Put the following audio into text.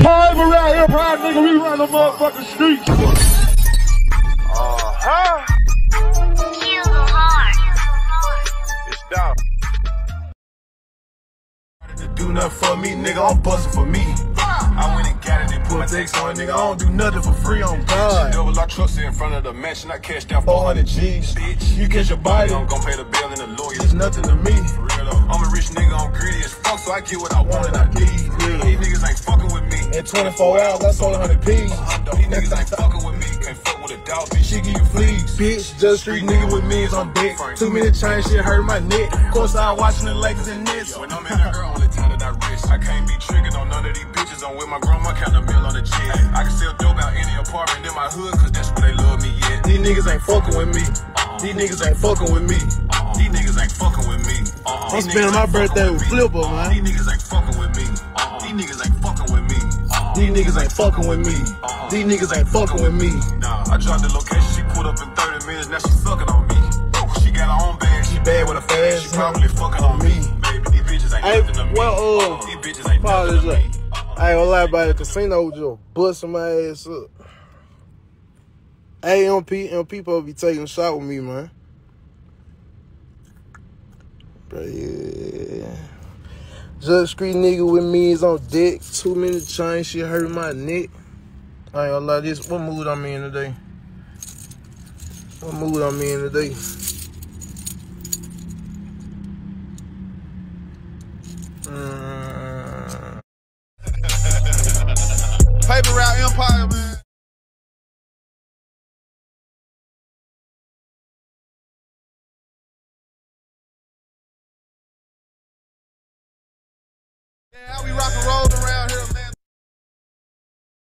Prime around here, prime nigga, we run the motherfucking streets. Uh-huh. Kill the heart. It's down. To do nothing for me, nigga, I'm bustin' for me. I went and got it and put my takes on, nigga. I don't do nothing for free on God. Double our trucks in front of the mansion. I cashed out 400 G's. Bitch, you catch your body, I'm gon' pay the bill and the lawyer. it's nothing to me. For real though. I'm a rich nigga, I'm greedy as fuck, so I get what I want and I need. These niggas ain't fucking with. In 24 hours, I sold 100 P's. These niggas ain't fucking with me. Can't fuck with a dog, bitch. She give you fleas. Bitch, just street nigga with me is on deck. Too many chains, shit hurt my neck. Course I watching the Lakers and Nets. When I'm in the girl, only time that I rest. I can't be triggered on none of these bitches. I'm with my grandma, count a meal on the jet. I can sell dope out any apartment in my hood, cause that's where they love me yet. These niggas ain't fucking with me. These niggas ain't fucking with me. These niggas ain't fucking with me. I'm These spending my birthday with. Flipper, man. These niggas ain't fucking with me. These niggas These niggas ain't fucking with me. These niggas ain't fucking with me. Nah, I dropped the location, she pulled up in 30 minutes, now she sucking on me. She got her own bag, she bad with a fast. She probably fucking on me. Baby, these bitches ain't Hey, nothing to me. well, uh, these bitches ain't Paul nothing is to like, me. I ain't gonna lie about the casino just busting my ass up. Hey, MP, MP supposed be taking a shot with me, man. But yeah. Judge Street nigga with me is on dick. Too many chains, she hurt my neck. I ain't gonna lie, this what mood I'm in today? What mood I'm in today? Mm. Paper Route Empire, man. Now we rock and roll.